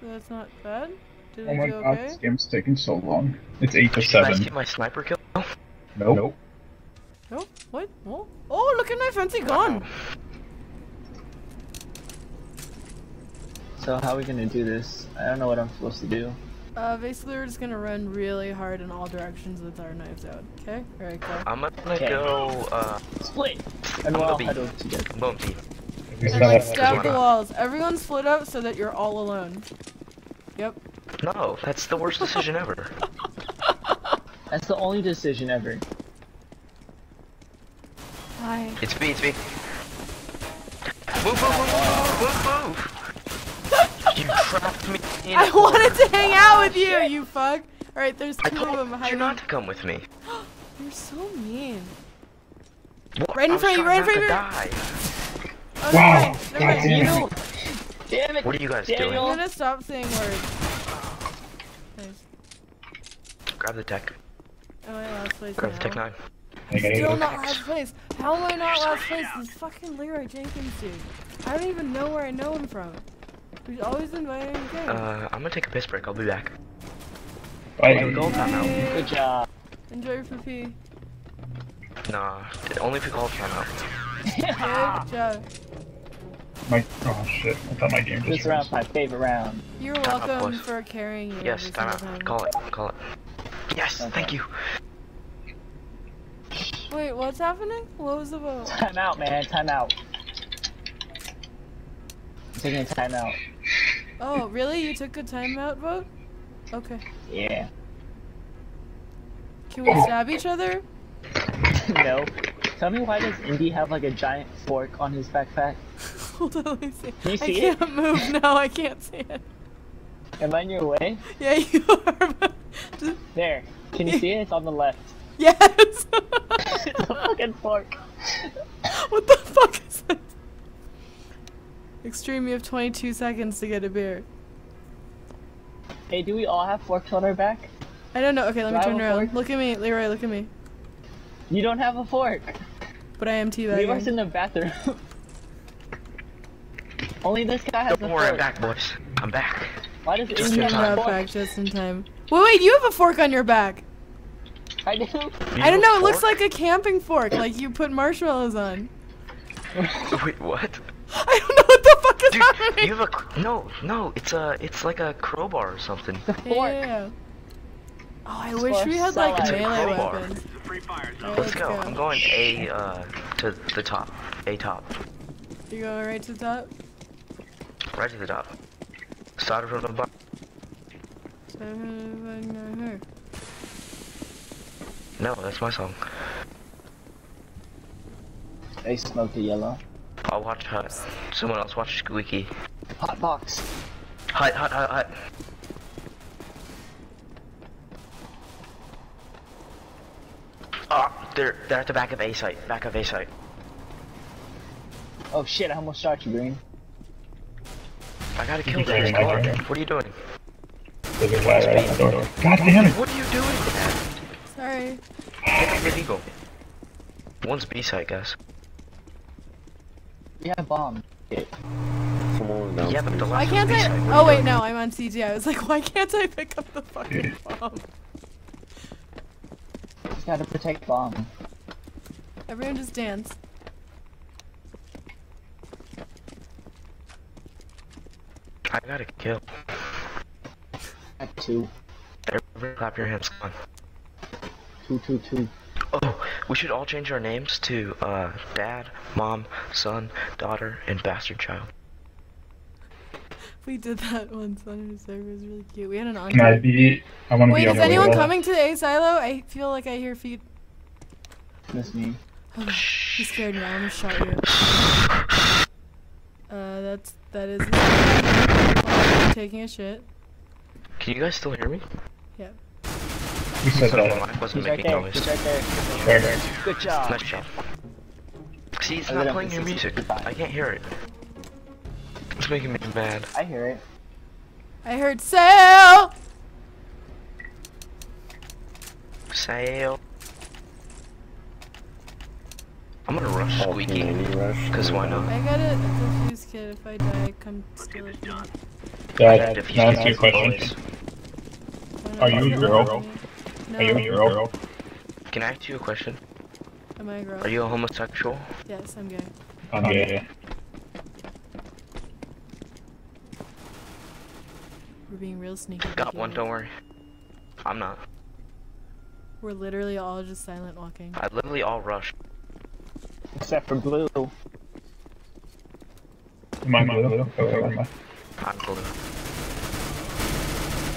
So that's not bad? Did Oh my do god, okay? this game's taking so long. It's 8 to Did you guys 7. get my sniper kill? Nope. Oh, what? Oh, oh, look at my fancy gun! So how are we gonna do this? I don't know what I'm supposed to do. Uh, basically, we're just gonna run really hard in all directions with our knives out. Okay? Alright, go. I'm gonna Okay. go, uh, Split! And we'll all Bumblebee. huddle together. Bumpy. He's And gonna- like stab the walls. Everyone split up so that you're all alone. Yep. No, that's the worst decision ever. That's the only decision ever. Why? It's B, it's B. Move, move, move, move, move, move! You trapped me in I a wanted to hang out with you, you fuck. Alright, there's I two of them told behind you not to come with me. You're so mean. What? Right in I was front of you, right in trying front not of to you. die. Oh, Wow, never mind, never mind. damn You it. know, Damn it! What are you guys Daniel. I'm gonna stop saying words. Nice. Grab the tech. Am I last place Grab the tech now? nine. I gotta Still go. not last place. How am I not last place? This fucking Leeroy Jenkins dude. I don't even know where I know him from. He's always inviting me to games. Uh, I'm gonna take a piss break. I'll be back. Bye. Go timeout. Good job. Enjoy your pee. Nah, only if we call timeout. Good job. My oh shit! I thought my game just. This round's my favorite round. You're Timeout, welcome boys. for carrying you Yes, every single timeout. time. Call it. Call it. Yes, Okay. thank you. Wait, what's happening? What was the vote? Time out, man. Time out. I'm taking a time out. Oh, really? You took a timeout vote? Okay. Yeah. Can we stab each other? no. Tell me why does Indy have like a giant fork on his backpack? Hold on, let me see. Can you see I it? can't move now. I can't see it. Am I in your way? Yeah, you are. Just, There. Can you see it? It's on the left. yes. it's a fucking fork. what the fuck is this? Xtream, you have 22 seconds to get a beer. Hey, do we all have forks on our back? I don't know. Okay, let Do me I turn around. fork? Look at me, Leeroy. Look at me. You don't have a fork. But I am Leeroy's teabagging. in the bathroom. Only this guy has Don't a worry, I'm back, boys. I'm back. Why does Just Indy in have Not a fork? back just in time. Wait, wait, you have a fork on your back. I do. You I don't know. a It looks like a camping fork, like you put marshmallows on. Wait, what? I don't know what the fuck is Dude, happening. you have a cr- no, no. It's a, it's like a crowbar or something. The fork. yeah, yeah. Oh, I It's wish we had like salad. melee crowbar. weapons. Alright, Let's go. I'm going A, uh, to the top. A top. You going right to the top? Right to the top. Started from the bottom. No, that's my song. They smoked a yellow. I'll watch Hut. Someone else watch Squeaky. Hot box. Hut, hut, hut, hut. Oh, ah, they're they're at the back of A site. Back of A site. Oh shit, I almost shot you, Green. I gotta kill Okay, these. my Come on. What are you doing? There's a guy right at the door. God damn it! What are you doing, man? Sorry. Get illegal. One's B site, guys. We have bomb. Shit. Someone down. Yeah, but the Why can't one's I? B-site. Oh wait, no, I'm on CG. I was like, why can't I pick up the fucking bomb? Just gotta protect bomb. Everyone just dance. I gotta kill. At two. Everybody clap your hands. Come on. Two, two, two. Oh, we should all change our names to uh, dad, mom, son, daughter, and bastard child. We did that once on our server. It was really cute. We had an on. Can I be? I want to Wait, be on is anyone wall. coming to A silo? I feel like I hear feet. Miss me. You scared me. I almost shot you. Uh, that's that is. I'm taking a shit. Can you guys still hear me? We said So that. my mic wasn't He's right making there. noise. Right there. There, there. Good job. Nice job. See, it's I not playing your music. I can't hear it. It's making me mad. I hear it. I heard sail. Sail. I'm gonna rush Oh, Squeaky. Cause why not? I got a, a defuse kit. If I die, come steal it. From me. Dad, If can I ask you a question? Are you a girl? No. Are you a girl? Can I ask you a question? Am I a girl? Are you a homosexual? Yes, I'm gay. I'm gay. We're being real sneaky. Got one, don't worry. I'm not. We're literally all just silent walking. I literally all rush. Except for blue. Am I blue? Okay, am I? I'm blue.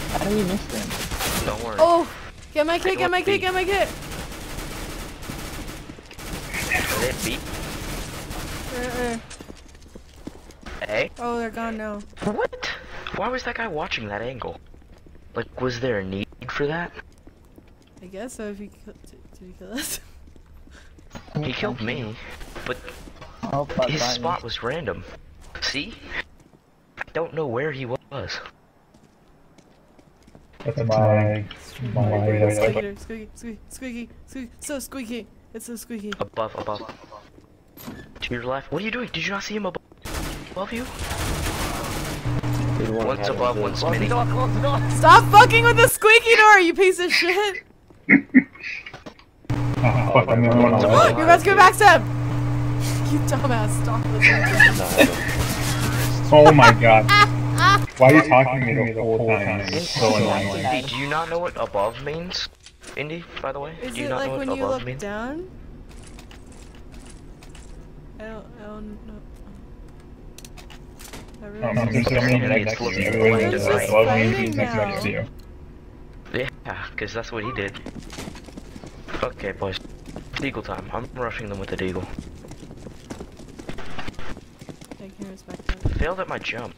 How do we miss them? Don't worry. Oh! Get my kit, get my would kit, get my kit! They beat. Uh, uh. Hey? Oh, they're gone now. What? Why was that guy watching that angle? Like, was there a need for that? I guess so if you kill- did, did you kill us? He killed me, but Oh, his spot was random. See? I don't know where he was. That's my my way to Squeaky, squeaky, squeaky, squeaky, squeaky, so squeaky. It's so squeaky. Above, above. To your left. What are you doing? Did you not see him above, above you? One's above, one's mini. Stop fucking with the squeaky door, you piece of shit! Oh, fuck, I'm the only one alive. You're about to go back backstab! You dumbass, stop listening. Oh my god. Why are you talking to me the whole time? It's so annoying. Indy, do you not know what above means? Indy, by the way? Is do you it not like know what when you above look means? down? I don't, I don't know. I really Um, don't there's know. something It's next to looking you. Everyone to is right. like, love me, he's next next to you. Yeah, because that's what he did. Okay, boys. Deagle time. I'm rushing them with the deagle. I can respect that. Failed at my jump.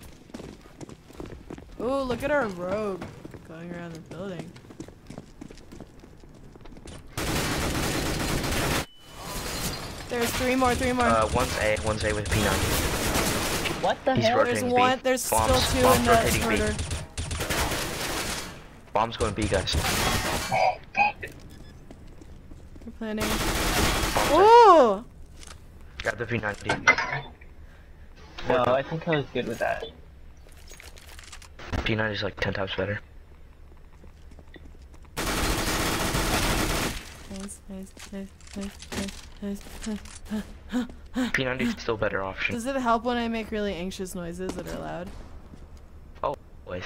Oh, look at our rogue going around the building. There's three more, three more. Uh, one's A, one's A with P90. What the He's hell? rotating there's B. there's Bombs- still two bombs in the rotating B. Bomb's going B, guys. Oh, fuck. We're planning. Bomb's A. Oh! The P90. No, I think I was good with that. P90 is like 10 times better. Nice, nice, nice, nice, nice, nice, nice. P90 is still better option. Does it help when I make really anxious noises that are loud? Oh, Wait.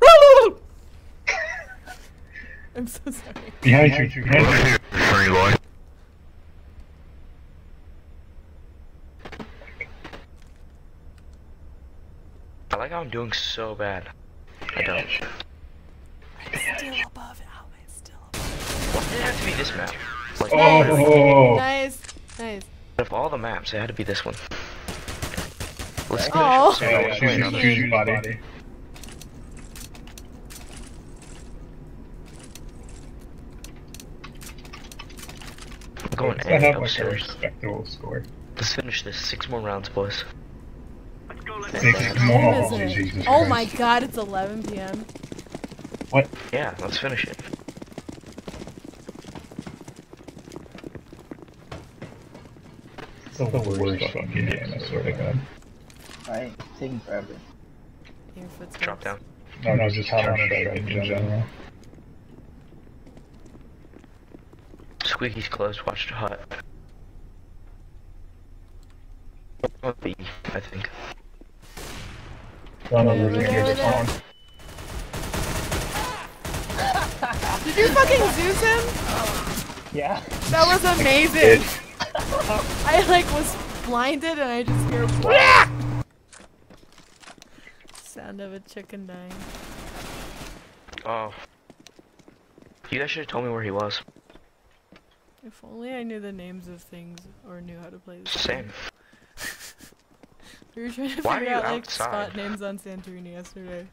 I'm so sorry. Behind you, behind you. Funny boy. I like how I'm doing so bad. I don't. Still above Alvin, still above. Why did it have to be this map? Like, Oh, Nice, nice. of all the maps, it had to be this one. Let's finish Oh. it. So yeah, choose your another. your body. I'm going I have A like a respectable score. Let's finish this. Six more rounds, boys. Six What more. time is Oh, it? Jesus Oh my god, it's 11 p.m. What? Yeah, let's finish it. It's the worst fucking game, I swear to God. Right? Taking forever. Your footsteps. Drop down. No, no, just how much better in general. Squeaky's close. Watch the hut. Going B, I think. Run Yeah, over we're to there, your we're there. Did you fucking Zeus him? Yeah. That was amazing. I like was blinded and I just hear sound of a chicken dying. Oh. You guys should have told me where he was. If only I knew the names of things or knew how to play this. game. Same. We were trying to Why figure you out like outside? spot names on Santorini yesterday.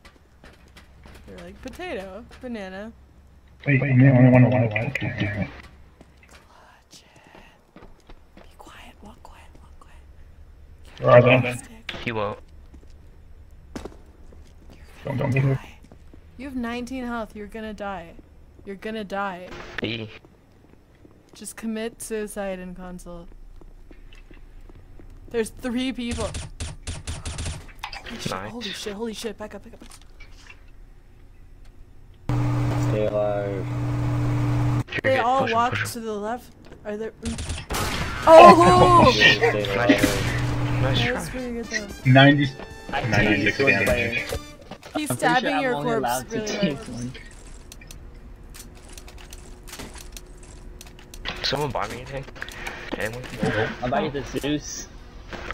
They're like potato, banana. Wait, wait, you only want to want to damn. Clutch it. Be quiet, walk quiet, walk quiet. Where are they? He won't. Don't, don't get here. Die. You have 19 health. You're gonna die. You're gonna die. B. Just commit suicide in console. There's three people. Holy shit, Nice. holy shit, holy shit, back up, back up. Stay alive. You're They all Push him, walk push to the left. Are there? Mm. Oh! oh Stay alive. Nice try. was pretty good though. 90, 96 damage. He's stabbing sure your corpse really hard. Someone buy me anything? Anyone? I'll buy you the Zeus.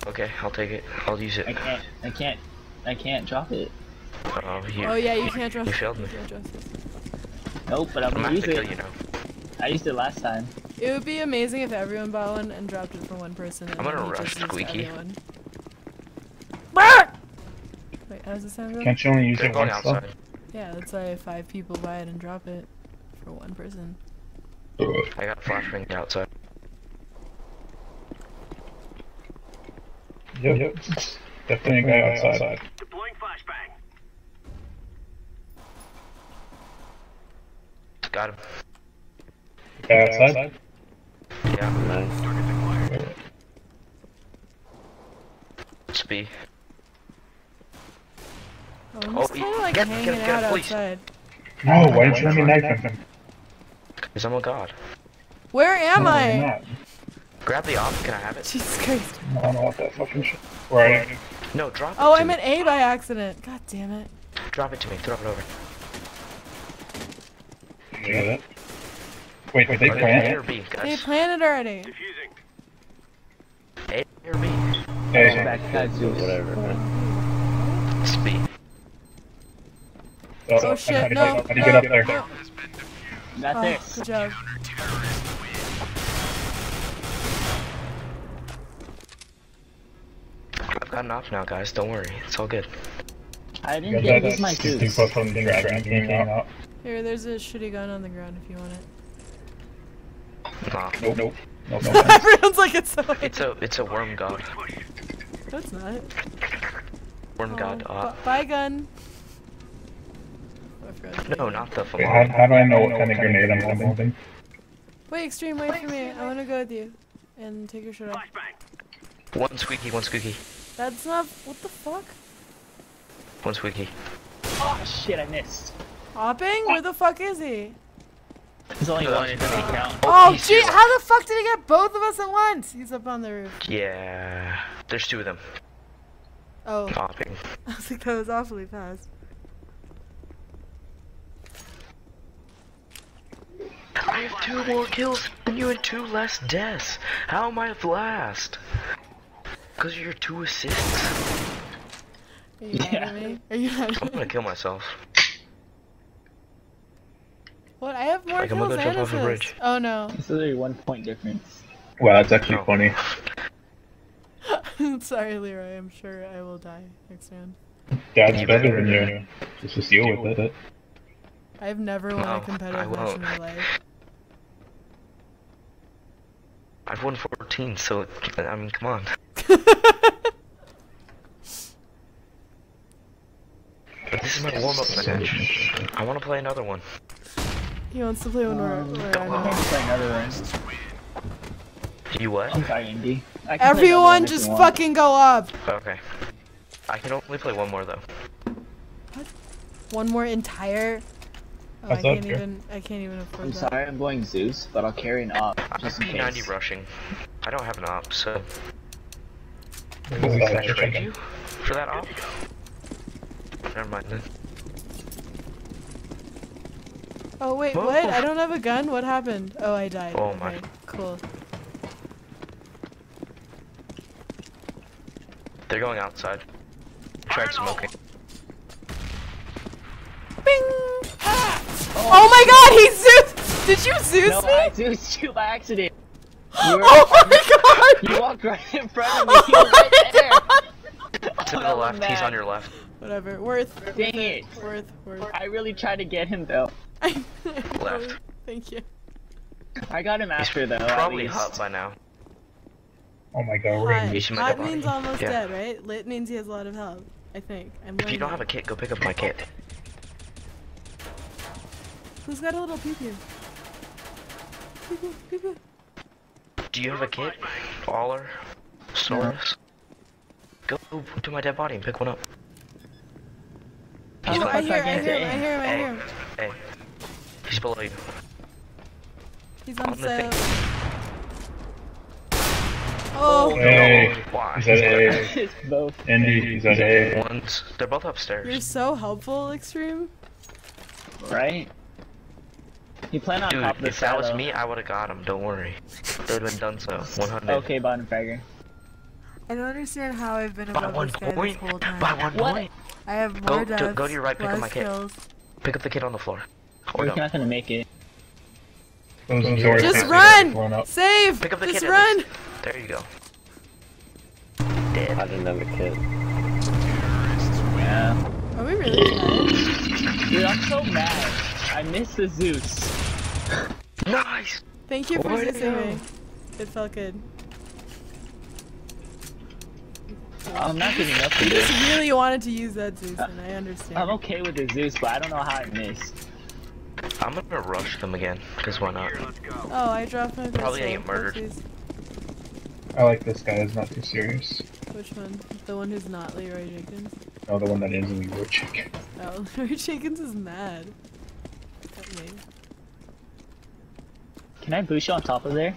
Okay, I'll take it. I'll use it. I can't. I can't. I can't drop it. Oh, you, Oh yeah, you can't trust. You failed me. can't it. Nope, but I'm I'm gonna gonna use to kill it. you now. I used it last time. It would be amazing if everyone bought one and dropped it for one person. And I'm gonna rush Squeaky. Wait, how does it sound? Go? Can't you only use They're it once though? Yeah, that's why five people buy it and drop it for one person. I got a flashbang outside. Yep, yep. Definitely a guy outside. Got him. Guy outside? Yeah. Nice. It's B. Oh, I'm Oh, just he- kind of like get him, hanging get him, get him, out please. outside. No, why didn't you let me knife him? Cause I'm a god. Where am No, I? Grab the op. Can I have it? Jesus Christ. I don't know what that fucking shit. Where are you? No, drop it. Oh, to I'm me. at A by accident. God damn it. Drop it to me. Throw it over. Yeah. Wait, wait, they Are they plant it? or B, They guys? planted already. A or B? Hey, Back to Whatever. man. It's B. oh, Oh shit, no. How do you get up no, there? no. Got Oh, this. good job. I've got an op now, guys. Don't worry. It's all good. I didn't get that use my stupid Zeus. fucking dragon came out. Here, there's a shitty gun on the ground if you want it. Nah. Nope, nope. Nope, nope. Everyone's like, it's so. It's a it's a worm god. No, it's not. Worm Oh, god uh. bu- op. Buy gun. Oh, I forgot to No, not the Wait, how, how do I know what kind of grenade I'm holding? Wait, Xtream, wait for me. I want to go with you. And take your shirt off. One squeaky, one squeaky, That's not. What the fuck? one squeaky. Oh shit! I missed. Hopping? Where the fuck is he? There's only one. that's It doesn't count. Oh, he's oh, gee, how the fuck did he get both of us at once? He's up on the roof. Yeah. There's two of them. Oh, Hopping. I was like, that was awfully fast. I have two more kills than you and two less deaths. How am I last? Because of your two assists. Are you mad at me? Are you I'm gonna kill myself. What? I have more Like, I'm kills gonna go and jump off a bridge. Oh no. It's literally one point difference. Wow, that's actually No. funny. Sorry, Leeroy. I'm sure I will die next round. Dad's You better better. than you. Just to deal with it. I've never won No, a I competitive match in my life. I've won 14, so I mean, come on. But this is my warm-up match. I want to play another one. he wants to play when we're. Um, I on. can't play another one. You what? I'm sorry, Indy. I can play another Everyone just fucking go up! Okay. I can only play one more though. What? One more entire. Oh, I That's up can't here. even. I can't even afford I'm that. sorry, I'm going Zeus, but I'll carry an op I'm just in P90 rushing. I don't have an op, so This can is I actually trade chicken. You for that op? Never mind then. Oh wait, Whoa. what? I don't have a gun. What happened? Oh, I died. Oh, okay, my. Cool. They're going outside. Tried smoking. Bing! Ah! Oh my oh. God! He Zeus! Did you Zeus No, me? I Zeus you by accident. Oh you, were, Oh my God! you walked right in front of me. Oh he was right there. To the Oh, left, he's on your left. Whatever. Worth. Dang worth it. Worth. Worth. I really tried to get him though. Left. Thank you. I got him He's after though. at probably least. hot by now. Oh my god, we're Hot, gonna You should make hot means almost Yeah. dead, right? Lit means he has a lot of health. I think. I'm If you don't have a kit, go pick up my kit. Who's got a little pew pew? Pew pew, pew pew. Do you have a kit? Aller? Snorus? Go to my dead body and pick one up. He's Oh, I fuck below hear, I hear him, I hear him, I hear him. hey. He's below you. He's on on the thing. Oh, oh Hey, Why? is that A? it's both. Andy, is that A? One's. They're both upstairs. you're so helpful, Xtream. Right? You plan on Dude, top of the if that was me, I would have got him. Don't worry. They'd been done so. 100. Okay, bottom fragger. I don't understand how I've been By above one this guy point. this whole time. By one What? point. I have Go more to- deaths, go to your right, pick up my kid. kills. Pick up the kid on the floor. Or You're no. not gonna make it. Just can't be blown run! Save! Pick up the Just kid. run! There you go. Dead. I didn't have a kid. Yeah. Are we really dead? Dude, I'm so mad. I missed the Zeus. Nice. Thank you for Way to Zeusing me. It felt good. I'm not getting up You to just really wanted to use that Zeus, and I understand. I'm okay with the Zeus, but I don't know how I missed. I'm gonna rush them again. Cause why not? Here, let's go. Oh, I dropped my pistol. Probably gonna get murdered. Whoopsies. I like this guy. He's not too serious. Which one? The one who's not Leeroy Jenkins? No, the one that is Leeroy Chicken. Oh, Leeroy Jenkins is mad. At me. Can I boost you on top of there?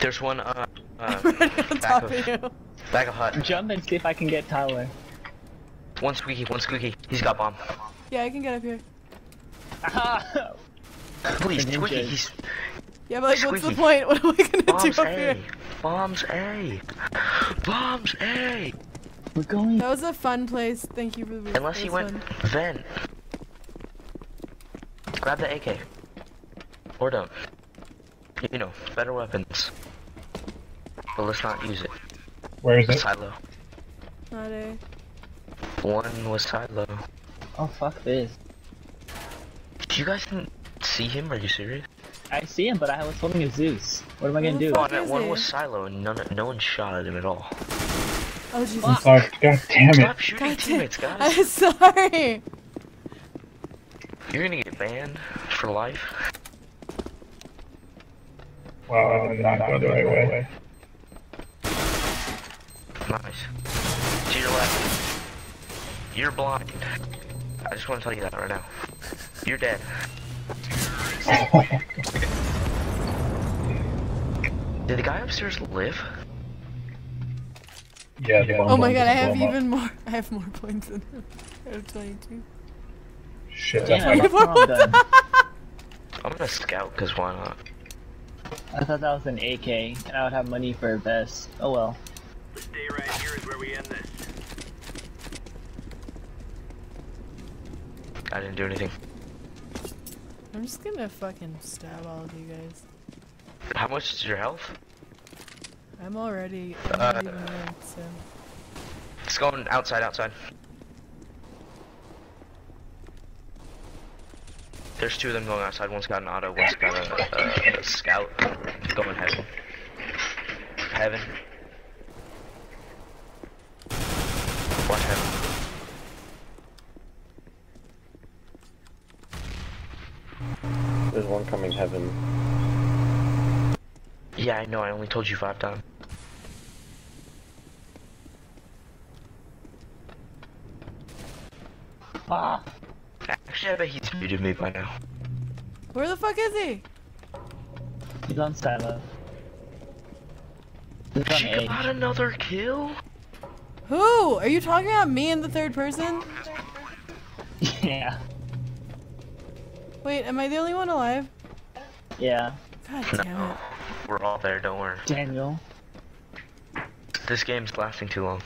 There's one. Uh. Uh. I'm on back top of- of you. Back of hut. Jump and see if I can get Tyler. One squeaky. One squeaky. He's got bomb. Yeah, I can get up here. Ah! Please, squeaky. He's Yeah, but like, what's the point? What am I gonna bombs do up A. here? Bombs A. Bombs A. We're going. That was a fun place. Thank you for the. Unless That he was went fun. vent. Grab the AK. Or don't. You know, better weapons. But let's not use it. Where is it? Silo. Not a. One was silo. Oh fuck this. You guys didn't see him? Are you serious? I see him, but I was holding a Zeus. What am I gonna do? Fuck One, one he? was silo and none, no one shot at him at all. Oh Jesus. Oh, I'm sorry. God damn it. Stop shooting God damn- teammates, guys. I'm sorry. You're gonna get banned for life. Wow, I did not go the right way. Nice. To your left. You're blind. I just want to tell you that right now. You're dead. Did the guy upstairs live? yeah, the Oh my god, I have blow 'em up. even more. I have more points than him. I have 22. Shit, that's Damn, my that's what I'm done. I'm gonna scout, cause why not? I thought that was an AK, and I would have money for a vest. Oh well. Stay right here is where we end this. I didn't do anything. I'm just gonna fucking stab all of you guys. How much is your health? I'm already. I'm Uh, not even there, so. It's going outside, outside. There's two of them going outside. One's got an auto, one's got a, a, a scout. Going heaven. Heaven. Watch heaven. There's one coming heaven. Yeah, I know. I only told you five times. Ah! Actually, I bet he's muted me by now. Where the fuck is he? He's on silo. He's on She A. got another kill? Who? Are you talking about me in the third person? yeah. Wait, am I the only one alive? Yeah. God damn it. We're all there, don't worry. Daniel. This game's lasting too long.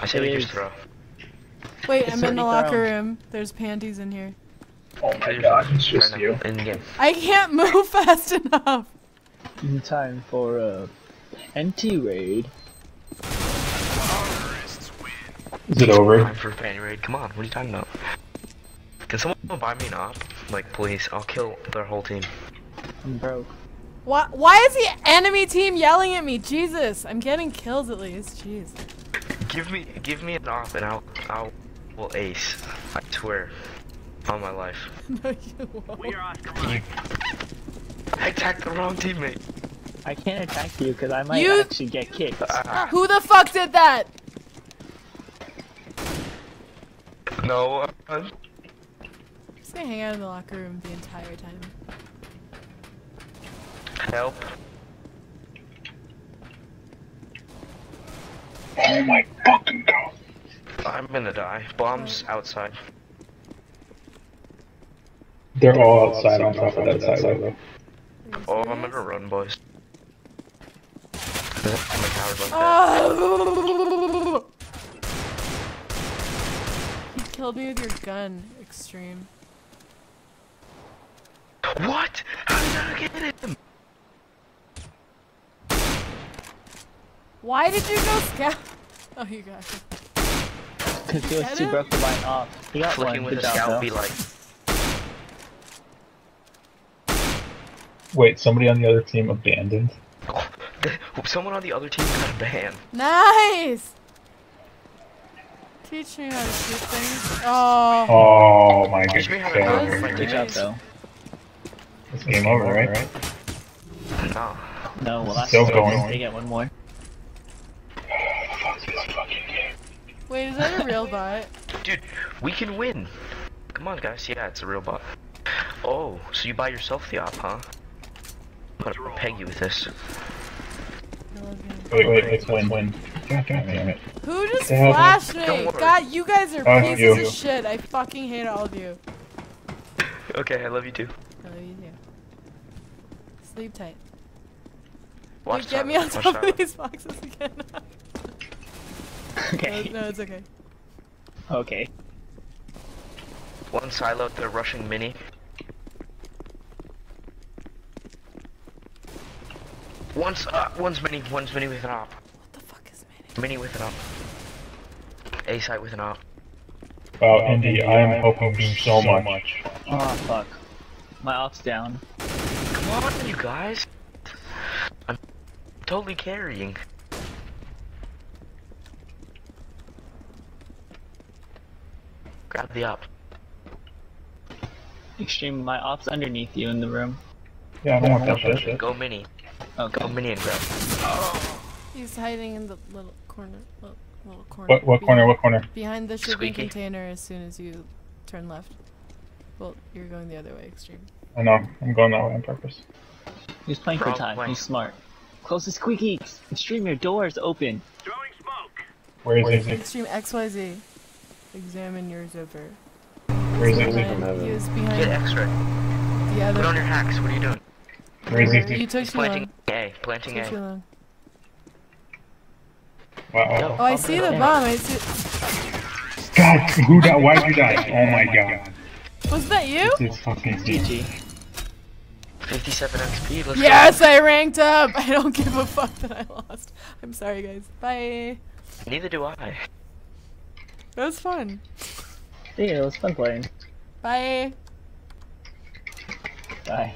I say It we is. just throw. Wait, I'm in the locker thrown. room. There's panties in here. Oh my god, it's just Right you. In. I can't move fast enough. In time for uh, a NT raid. Is it over? Time for a fanny raid. Come on, what are you talking about? Can someone buy me an op? Like, please, I'll kill their whole team. I'm broke. Why, why is the enemy team yelling at me? Jesus, I'm getting kills at least. Jeez. Give me, give me an op, and I'll, I'll, will ace. I swear, on my life. no, you won't. We are Oscar Mike. I attacked the wrong teammate. I can't attack you because I might You- actually get kicked. Ah, Who the fuck did that? no. uh, I'm just gonna hang out in the locker room the entire time. Help. Oh my fucking god. I'm gonna die. Bombs outside. They're all outside on top of that silo. Are you Oh, I'm serious? gonna run, boys. I'm a coward like that. You killed me with your gun, Xtream. What? How did I get him? Why did you go scout? Oh, you got it. Because he was too him? broke to buy an op. He got Flicking one. with Good a job, scout be like, Wait, somebody on the other team abandoned? oh, someone on the other team got banned. Nice! Teach me how to shoot things. Oh. Oh my Teach me how to god. That was Good job, though. It's game over, right? No. No, well, that's Still going. They get one more. Fuck this fucking game. Wait, is that a real bot? Dude, we can win. Come on, guys. Yeah, it's a real bot. Oh, so you buy yourself the op, huh? I'm gonna peg you with this. I love you. Wait, wait, it's win, win. God damn it. Who just Yeah, flashed me? God, you guys are Oh, pieces you. of shit. I fucking hate all of you. Okay, I love you too. I love you too. Sleep tight. Watch Wait, get me on top of these boxes again. no, Okay. no, it's okay. Okay. One silo, they're rushing mini. One's uh, one's mini, one's mini with an op. What the fuck is mini? Mini with an op. A site with an op. Wow, Indy, I am hoping you so much. Oh, fuck. My op's down. Come on, you guys. I'm totally carrying. Grab the op. Xtream, my op's underneath you in the room. Yeah, I don't want that shit. Go mini. Okay. Go mini and grab. He's hiding in the little corner. Little, little corner. What, what corner, what corner? Behind the shipping Squeaky. container as soon as you turn left. Well, you're going the other way, Xtream. I know, I'm going that way on purpose. He's playing for time. way. He's smart. Close the squeaky. Xtream, your door is open. Throwing smoke. Where is he? Xtream XYZ. Examine your zipper. Where is he? Behind- heaven. he was Get behind X-ray. the Put on your hacks. What are you doing? Where is You took He's too long. planting A. Planting Took too long. Wow. Oh, I see the bomb. I see. God, who died? Why did you die? Oh my god. Was that you? This fucking GG. 57 XP. Let's Yes, I ranked up. I don't give a fuck that I lost. I'm sorry, guys. Bye. Neither do I. That was fun. Yeah, it was fun playing. Bye. Bye.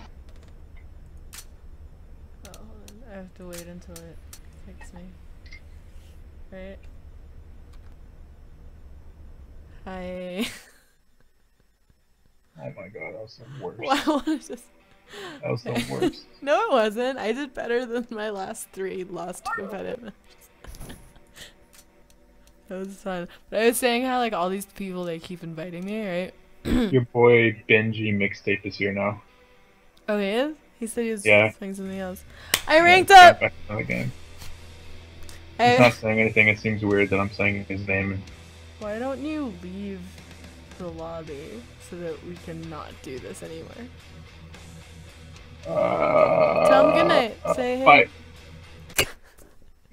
Oh, hold on. I have to wait until it picks me. Right? Hi. Oh my god, that was the worst. Well, I wanna just. That was the worst. No, it wasn't. I did better than my last three lost competitive matches. That was fun. But I was saying how like all these people they keep inviting me, right? Your boy Benji mixtape is here now. Oh, he is. He said he was Yeah. playing something else. I ranked Yeah, up. back to the game. He's I, not saying anything. It seems weird that I'm saying his name. why don't you leave the lobby so that we can not do this anymore? Uh, Tell him good night. uh, Say hey. Bye.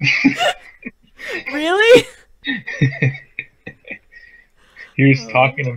Really? he was oh. talking to me.